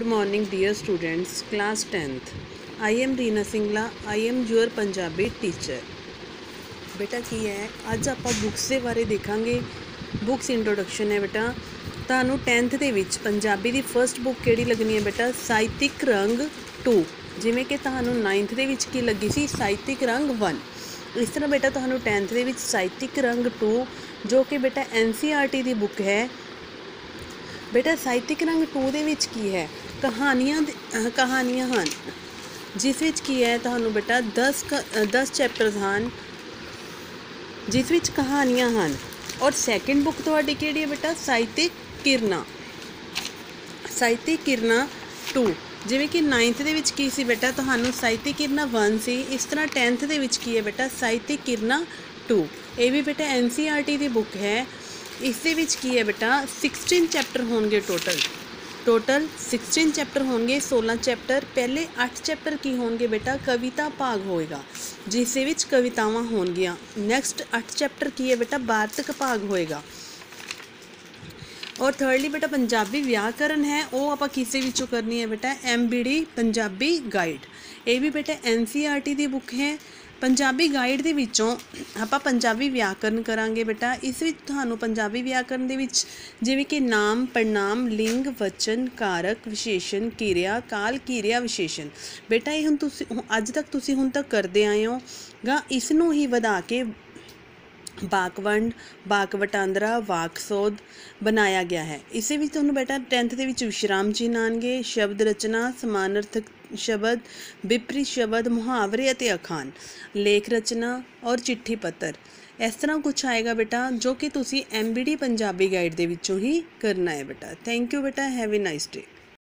Good morning, dear students, class 10th. I am Reena Singla I am your Punjabi teacher ਬੇਟਾ ਕੀ ਹੈ ਅੱਜ ਆਪਾਂ ਬੁੱਕਸ ਦੇ ਬਾਰੇ ਦੇਖਾਂਗੇ ਬੁੱਕਸ ਇੰਟਰੋਡਕਸ਼ਨ ਹੈ ਬੇਟਾ ਤੁਹਾਨੂੰ 10th ਦੇ ਵਿੱਚ ਪੰਜਾਬੀ ਦੀ ਫਰਸਟ ਬੁੱਕ ਕਿਹੜੀ ਲੱਗਣੀ ਹੈ ਬੇਟਾ ਸਾਹਿਤਿਕ ਰੰਗ 2 ਜਿਵੇਂ ਕਿ ਤੁਹਾਨੂੰ 9th ਦੇ ਵਿੱਚ ਕੀ ਲੱਗੀ ਸੀ ਸਾਹਿਤਿਕ ਰੰਗ 1 ਇਸ ਤਰ੍ਹਾਂ ਬੇਟਾ ਤੁਹਾਨੂੰ 10th ਦੇ ਵਿੱਚ ਸਾਹਿਤਿਕ ਰੰਗ 2 ਜੋ ਕਿ ਬੇਟਾ NCERT ਦੀ ਬੁੱਕ ਹੈ ਬੇਟਾ, ਸਾਹਿਤਿਕ ਰੰਗ 2 ਦੇ ਵਿੱਚ ਕੀ ਹੈ? ਕਹਾਣੀਆਂ ਦੇ- ਕਹਾਣੀਆਂ ਹਨ। ਜਿਸ ਵਿੱਚ ਕੀ ਹੈ? ਤੁਹਾਨੂੰ ਬੇਟਾ 10 ਕ- ਅਹ 10 ਚੈਪਟਰਸ ਹਨ, ਜਿਸ ਵਿੱਚ ਕਹਾਣੀਆਂ ਹਨ। ਔਰ ਸੈਕਿੰਡ ਬੁੱਕ ਤੁਹਾਡੀ ਕਿਹੜੀ ਹੈ ਬੇਟਾ? ਸਾਹਿਤਿਕ ਕਿਰਨਾ। ਸਾਹਿਤਿਕ ਕਿਰਨਾ 2 ਜਿਵੇਂ ਕਿ 9th ਦੇ ਵਿੱਚ ਕੀ ਸੀ ਬੇਟਾ? ਤੁਹਾਨੂੰ ਸਾਹਿਤਿਕ ਕਿਰਨਾ 1 ਸੀ। ਇਸ ਤਰ੍ਹਾਂ 10th ਦੇ ਵਿੱਚ ਕੀ ਹੈ ਬੇਟਾ? ਸਾਹਿਤਿਕ ਕਿਰਨਾ 2 ਇਹ ਵੀ ਬੇਟਾ NCERT ਦੀ ਬੁੱਕ ਹੈ। ਇਸ ਦੇ ਵਿੱਚ ਕੀ ਹੈ ਬੇਟਾ? 16 ਚੈਪਟਰ ਹੋਣਗੇ ਟੋਟਲ ਟੋਟਲ 16 ਚੈਪਟਰ ਹੋਣਗੇ 16 ਚੈਪਟਰ ਪਹਿਲੇ 8 ਚੈਪਟਰ ਕੀ ਹੋਣਗੇ ਬੇਟਾ? ਕਵਿਤਾ ਭਾਗ ਹੋਏਗਾ, ਜਿਸ ਦੇ ਵਿੱਚ ਕਵਿਤਾਵਾਂ ਹੋਣਗੀਆਂ। ਨੈਕਸਟ 8 ਚੈਪਟਰ ਕੀ ਹੈ ਬੇਟਾ? ਵਾਰਤਕ ਭਾਗ ਹੋਏਗਾ। ਔਰ ਥਰਡਲੀ ਬੇਟਾ, ਪੰਜਾਬੀ ਵਿਆਕਰਨ ਹੈ, ਉਹ ਆਪਾਂ ਕਿਸੇ ਵਿੱਚੋਂ ਕਰਨੀ ਹੈ ਬੇਟਾ? ਐਮਬੀਡੀ ਪੰਜਾਬੀ ਗਾਈਡ ਇਹ ਵੀ ਬੇਟਾ ਐਨਸੀਈਆਰਟੀ ਦੀ ਬੁੱਕ ਹੈ। ਪੰਜਾਬੀ ਗਾਈਡ ਦੇ ਵਿੱਚੋਂ ਆਪਾਂ ਪੰਜਾਬੀ ਵਿਆਕਰਨ ਕਰਾਂਗੇ ਬੇਟਾ। ਇਸ ਵਿੱਚ ਤੁਹਾਨੂੰ ਪੰਜਾਬੀ ਵਿਆਕਰਨ ਦੇ ਵਿੱਚ ਜਿਵੇਂ ਕਿ ਨਾਮ ਪੜਨਾਮ ਲਿੰਗ, ਵਚਨ, ਕਾਰਕ, ਵਿਸ਼ੇਸ਼ਣ, ਕਿਰਿਆ, ਕਾਲ, ਕਿਰਿਆ, ਵਿਸ਼ੇਸ਼ਣ। ਬੇਟਾ, ਇਹ ਹੁਣ ਤੁਸੀਂ ਅੱਜ ਤੱਕ ਤੁਸੀਂ ਹੁਣ ਤੱਕ ਕਰਦੇ ਆਏ ਹੋ। ਗਾ, ਇਸ ਨੂੰ ਹੀ ਵਧਾ ਕੇ ਬਾਕਵੰਡ ਬਾਕ ਵਟਾਂਦਰਾ ਵਾਕ ਸੋਧ ਬਣਾਇਆ ਗਿਆ ਹੈ। ਇਸੇ ਵਿੱਚ ਤੁਹਾਨੂੰ ਬੇਟਾ 10th ਦੇ ਵਿੱਚ ਵਿਸ਼ਰਾਮ ਚਿੰਨ੍ਹ ਆਉਣਗੇ, ਸ਼ਬਦ ਰਚਨਾ ਸਮਾਨਾਰਥਕ ਸ਼ਬਦ, ਵਿਪਰੀ ਸ਼ਬਦ, ਮੁਹਾਵਰੇ ਅਤੇ ਅਖਾਣ, ਲੇਖ ਰਚਨਾ ਔਰ ਚਿੱਠੀ ਪੱਤਰ। ਇਸ ਤਰ੍ਹਾਂ ਕੁਝ ਆਏਗਾ ਬੇਟਾ, ਜੋ ਕਿ ਤੁਸੀਂ ਐਮਬੀਡੀ ਪੰਜਾਬੀ ਗਾਈਡ ਦੇ ਵਿੱਚੋਂ ਹੀ ਕਰਨਾ ਹੈ ਬੇਟਾ। ਥੈਂਕ ਯੂ ਬੇਟਾ ਹੈਵ ਅ ਨਾਈਸ ਡੇ